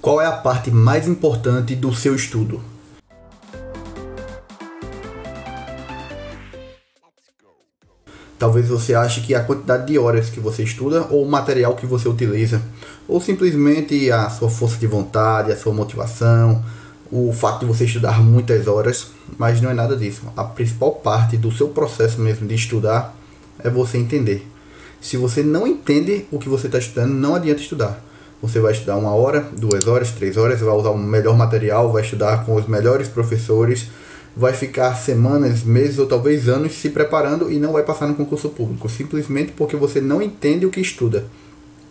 Qual é a parte mais importante do seu estudo? Talvez você ache que a quantidade de horas que você estuda ou o material que você utiliza, ou simplesmente a sua força de vontade, a sua motivação, o fato de você estudar muitas horas, mas não é nada disso. A principal parte do seu processo mesmo de estudar é você entender. Se você não entende o que você está estudando, não adianta estudar. Você vai estudar uma hora, duas horas, três horas, vai usar o melhor material, vai estudar com os melhores professores, vai ficar semanas, meses ou talvez anos se preparando e não vai passar no concurso público, simplesmente porque você não entende o que estuda.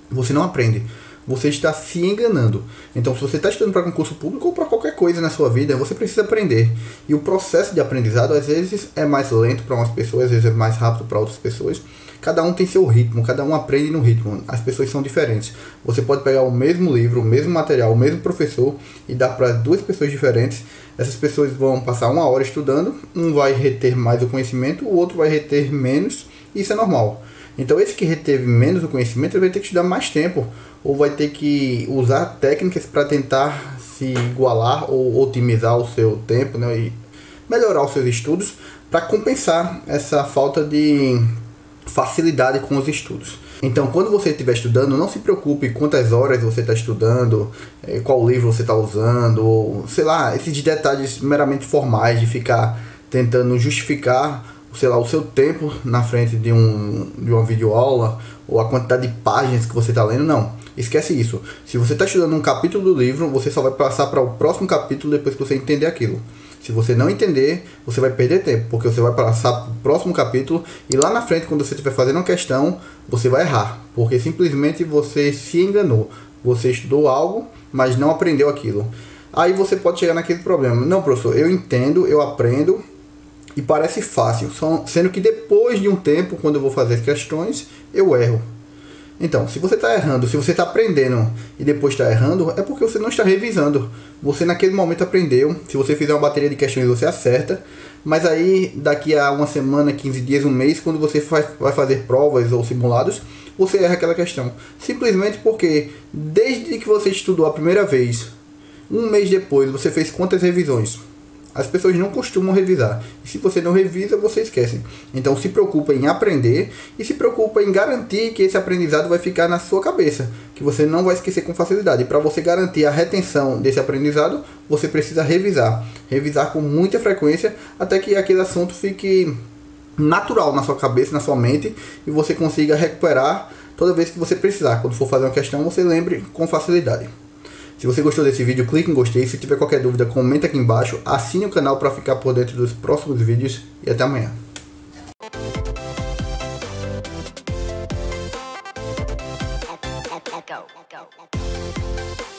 Você não aprende. Você está se enganando. Então, se você está estudando para concurso público ou para qualquer coisa na sua vida, você precisa aprender. E o processo de aprendizado, às vezes, é mais lento para umas pessoas, às vezes é mais rápido para outras pessoas. Cada um tem seu ritmo, cada um aprende no ritmo. As pessoas são diferentes. Você pode pegar o mesmo livro, o mesmo material, o mesmo professor e dar para duas pessoas diferentes. Essas pessoas vão passar uma hora estudando, um vai reter mais o conhecimento, o outro vai reter menos. Isso é normal. Então esse que reteve menos o conhecimento ele vai ter que estudar mais tempo ou vai ter que usar técnicas para tentar se igualar ou otimizar o seu tempo né, e melhorar os seus estudos para compensar essa falta de facilidade com os estudos. Então, quando você estiver estudando, não se preocupe quantas horas você está estudando, eh, qual livro você está usando, ou, sei lá, esses detalhes meramente formais de ficar tentando justificar, sei lá, o seu tempo na frente de, um, de uma videoaula ou a quantidade de páginas que você está lendo, não. Esquece isso. Se você está estudando um capítulo do livro, você só vai passar para o próximo capítulo depois que você entender aquilo. Se você não entender, você vai perder tempo, porque você vai passar para o próximo capítulo e lá na frente, quando você estiver fazendo uma questão, você vai errar, porque simplesmente você se enganou. Você estudou algo, mas não aprendeu aquilo. Aí você pode chegar naquele problema. Não, professor, eu entendo, eu aprendo e parece fácil, sendo que depois de um tempo, quando eu vou fazer as questões, eu erro. Então, se você está errando, se você está aprendendo e depois está errando, é porque você não está revisando. Você naquele momento aprendeu. Se você fizer uma bateria de questões, você acerta. Mas aí, daqui a uma semana, 15 dias, um mês, quando você vai fazer provas ou simulados, você erra aquela questão. Simplesmente porque, desde que você estudou a primeira vez, um mês depois, você fez quantas revisões? As pessoas não costumam revisar. E se você não revisa, você esquece. Então se preocupa em aprender e se preocupa em garantir que esse aprendizado vai ficar na sua cabeça, que você não vai esquecer com facilidade. E para você garantir a retenção desse aprendizado, você precisa revisar. Revisar com muita frequência até que aquele assunto fique natural na sua cabeça, na sua mente e você consiga recuperar toda vez que você precisar. Quando for fazer uma questão, você lembre com facilidade. Se você gostou desse vídeo, clique em gostei. Se tiver qualquer dúvida, comenta aqui embaixo. Assine o canal para ficar por dentro dos próximos vídeos. E até amanhã. Go.